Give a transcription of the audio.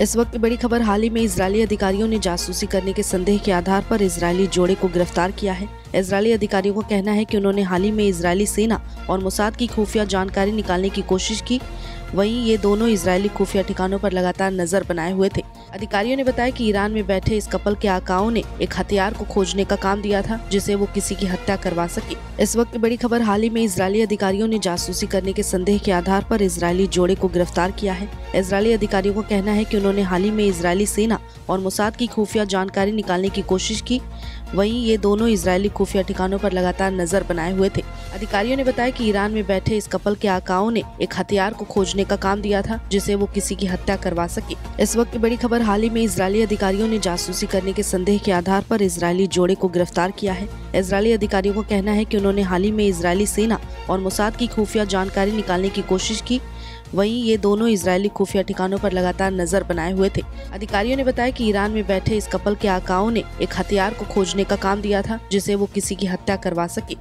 इस वक्त की बड़ी खबर हाल ही में इजरायली अधिकारियों ने जासूसी करने के संदेह के आधार पर इजरायली जोड़े को गिरफ़्तार किया है। इजरायली अधिकारियों का कहना है कि उन्होंने हाल ही में इजरायली सेना और मुसाद की खुफिया जानकारी निकालने की कोशिश की। वहीं ये दोनों इजरायली खुफिया ठिकानों पर लगातार नज़र बनाए हुए थे। अधिकारियों ने बताया कि ईरान में बैठे इस कपल के आकाओं ने एक हथियार को खोजने का काम दिया था, जिसे वो किसी की हत्या करवा सके। इस वक्त की बड़ी खबर हाल ही में इजरायली अधिकारियों ने जासूसी करने के संदेह के आधार पर इजरायली जोड़े को गिरफ़्तार किया है। इसराइली अधिकारियों का कहना है कि उन्होंने हाल ही में इसराइली सेना और मुसाद की खुफिया जानकारी निकालने की कोशिश की। वहीं ये दोनों इजरायली खुफिया ठिकानों पर लगातार नज़र बनाए हुए थे। अधिकारियों ने बताया कि ईरान में बैठे इस कपल के आकाओं ने एक हथियार को खोजने का काम दिया था, जिसे वो किसी की हत्या करवा सके। इस वक्त की बड़ी खबर हाल ही में इसराइली अधिकारियों ने जासूसी करने के संदेह के आधार पर इसराइली जोड़े को गिरफ़्तार किया है। इसराइली अधिकारियों का कहना है की उन्होंने हाल ही में इसराइली सेना और मुसाद की खुफिया जानकारी निकालने की कोशिश की वहीं ये दोनों इजरायली खुफिया ठिकानों पर लगातार नज़र बनाए हुए थे। अधिकारियों ने बताया कि ईरान में बैठे इस कपल के आकाओं ने एक हथियार को खोजने का काम दिया था, जिसे वो किसी की हत्या करवा सके।